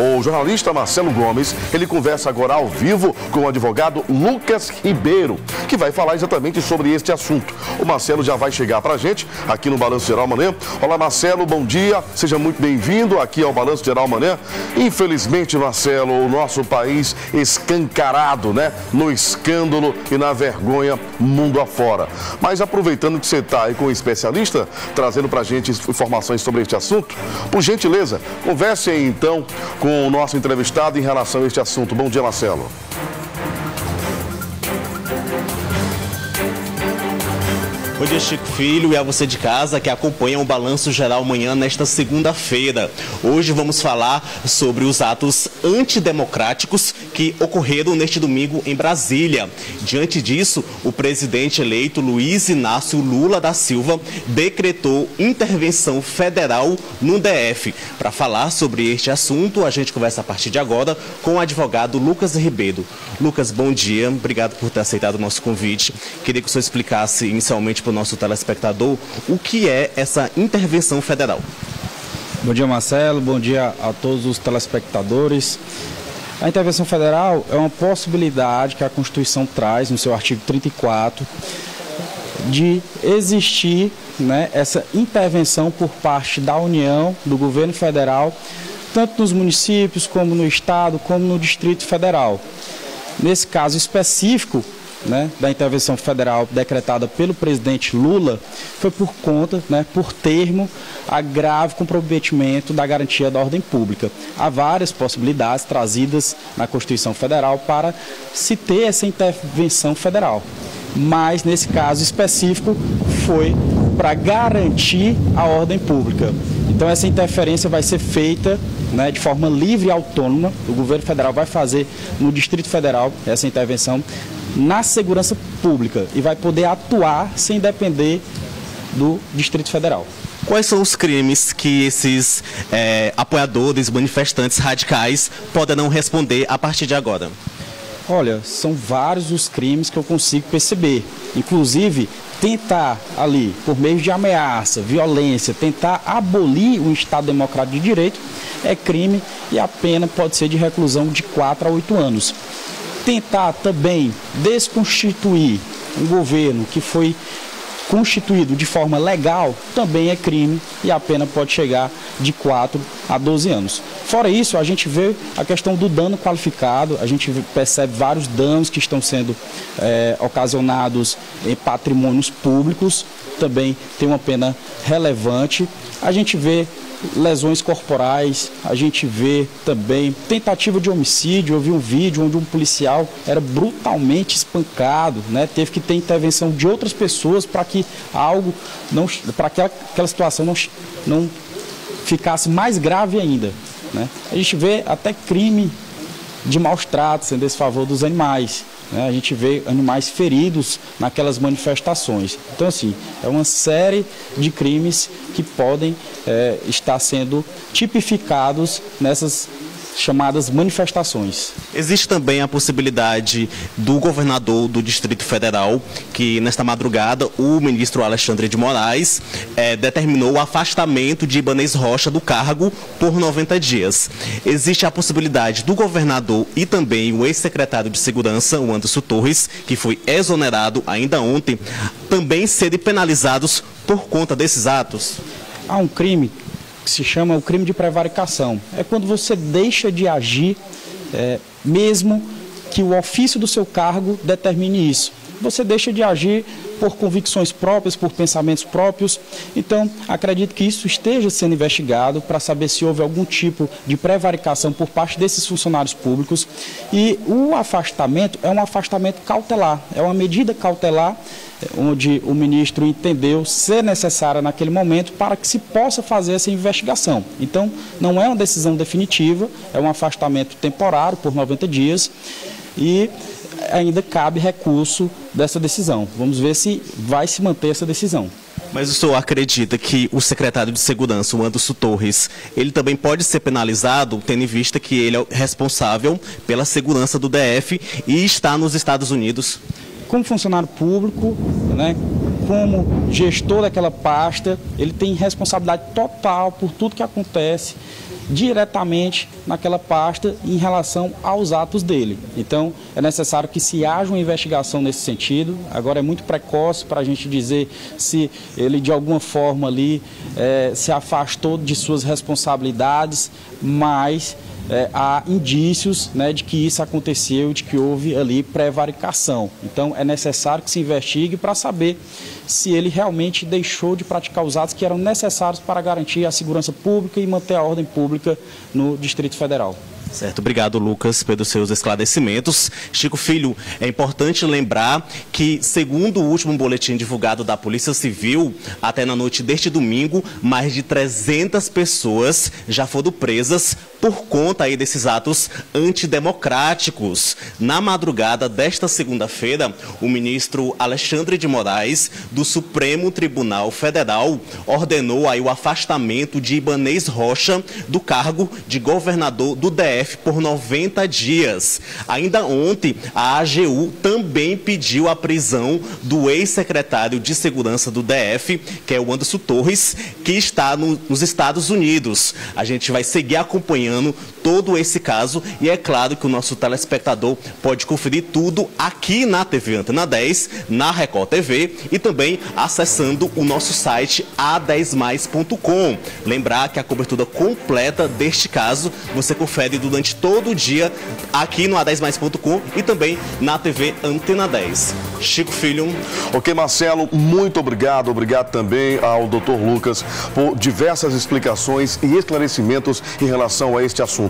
O jornalista Marcelo Gomes, ele conversa agora ao vivo com o advogado Lucas Ribeiro, que vai falar exatamente sobre este assunto. O Marcelo já vai chegar para a gente aqui no Balanço Geral Manhã. Olá, Marcelo, bom dia. Seja muito bem-vindo aqui ao Balanço Geral Manhã. Infelizmente, Marcelo, o nosso país escancarado, né? No escândalo e na vergonha mundo afora. Mas aproveitando que você está aí com o especialista, trazendo para a gente informações sobre este assunto, por gentileza, converse aí então com o nosso entrevistado em relação a este assunto. Bom dia, Marcelo. Bom dia, Chico Filho, e a você de casa que acompanha o Balanço Geral amanhã nesta segunda-feira. Hoje vamos falar sobre os atos antidemocráticos que ocorreram neste domingo em Brasília. Diante disso, o presidente eleito Luiz Inácio Lula da Silva decretou intervenção federal no DF. Para falar sobre este assunto, a gente conversa a partir de agora com o advogado Lucas Ribeiro. Lucas, bom dia, obrigado por ter aceitado o nosso convite. Queria que o senhor explicasse inicialmente para o nosso telespectador o que é essa intervenção federal. Bom dia, Marcelo. Bom dia a todos os telespectadores. A intervenção federal é uma possibilidade que a Constituição traz no seu artigo 34 de existir né, essa intervenção por parte da União, do governo federal, tanto nos municípios, como no Estado, como no Distrito Federal. Nesse caso específico, né, da intervenção federal decretada pelo presidente Lula foi por conta, né, por termo, a grave comprometimento da garantia da ordem pública. Há várias possibilidades trazidas na Constituição Federal para se ter essa intervenção federal, mas nesse caso específico foi para garantir a ordem pública. Então essa interferência vai ser feita né, de forma livre e autônoma. O governo federal vai fazer no Distrito Federal essa intervenção na segurança pública e vai poder atuar sem depender do Distrito Federal. Quais são os crimes que esses é, apoiadores, manifestantes radicais poderão responder a partir de agora? Olha, são vários os crimes que eu consigo perceber. Inclusive, tentar ali, por meio de ameaça, violência, tentar abolir o Estado Democrático de Direito é crime e a pena pode ser de reclusão de 4 a 8 anos tentar também desconstituir um governo que foi constituído de forma legal também é crime e a pena pode chegar de 4 a 12 anos. Fora isso, a gente vê a questão do dano qualificado, a gente percebe vários danos que estão sendo é, ocasionados em patrimônios públicos, também tem uma pena relevante. A gente vê lesões corporais, a gente vê também tentativa de homicídio. Eu vi um vídeo onde um policial era brutalmente espancado, né? teve que ter intervenção de outras pessoas para que algo não, para que aquela situação não, não ficasse mais grave ainda. Né? A gente vê até crime de maus tratos em desfavor dos animais. Né? A gente vê animais feridos naquelas manifestações. Então, assim, é uma série de crimes que podem é, estar sendo tipificados nessas chamadas manifestações. Existe também a possibilidade do governador do Distrito Federal, que nesta madrugada o ministro Alexandre de Moraes é, determinou o afastamento de Ibanez Rocha do cargo por 90 dias. Existe a possibilidade do governador e também o ex-secretário de Segurança, o Anderson Torres, que foi exonerado ainda ontem, também serem penalizados por conta desses atos? Há um crime que se chama o crime de prevaricação. É quando você deixa de agir, é, mesmo que o ofício do seu cargo determine isso. Você deixa de agir por convicções próprias, por pensamentos próprios. Então, acredito que isso esteja sendo investigado para saber se houve algum tipo de prevaricação por parte desses funcionários públicos. E o afastamento é um afastamento cautelar, é uma medida cautelar onde o ministro entendeu ser necessária naquele momento para que se possa fazer essa investigação. Então, não é uma decisão definitiva, é um afastamento temporário por 90 dias e ainda cabe recurso dessa decisão. Vamos ver se vai se manter essa decisão. Mas o senhor acredita que o secretário de Segurança, o Anderson Torres, ele também pode ser penalizado, tendo em vista que ele é responsável pela segurança do DF e está nos Estados Unidos? como funcionário público, né, como gestor daquela pasta, ele tem responsabilidade total por tudo que acontece diretamente naquela pasta em relação aos atos dele. Então, é necessário que se haja uma investigação nesse sentido. Agora é muito precoce para a gente dizer se ele de alguma forma ali é, se afastou de suas responsabilidades, mas é, há indícios né, de que isso aconteceu, de que houve ali prevaricação. Então é necessário que se investigue para saber se ele realmente deixou de praticar os atos que eram necessários para garantir a segurança pública e manter a ordem pública no Distrito Federal. Certo, obrigado Lucas pelos seus esclarecimentos. Chico Filho, é importante lembrar que, segundo o último boletim divulgado da Polícia Civil, até na noite deste domingo, mais de 300 pessoas já foram presas por conta aí desses atos antidemocráticos. Na madrugada desta segunda-feira, o ministro Alexandre de Moraes, do Supremo Tribunal Federal, ordenou aí o afastamento de Ibanês Rocha do cargo de governador do DF por 90 dias. Ainda ontem, a AGU também pediu a prisão do ex-secretário de Segurança do DF, que é o Anderson Torres, que está no, nos Estados Unidos. A gente vai seguir acompanhando todo esse caso e é claro que o nosso telespectador pode conferir tudo aqui na TV Antena 10, na Record TV e também acessando o nosso site a10mais.com. Lembrar que a cobertura completa deste caso você confere durante todo o dia aqui no a10mais.com e também na TV Antena 10. Chico Filho. Ok, Marcelo, muito obrigado. Obrigado também ao Dr. Lucas por diversas explicações e esclarecimentos em relação a este assunto.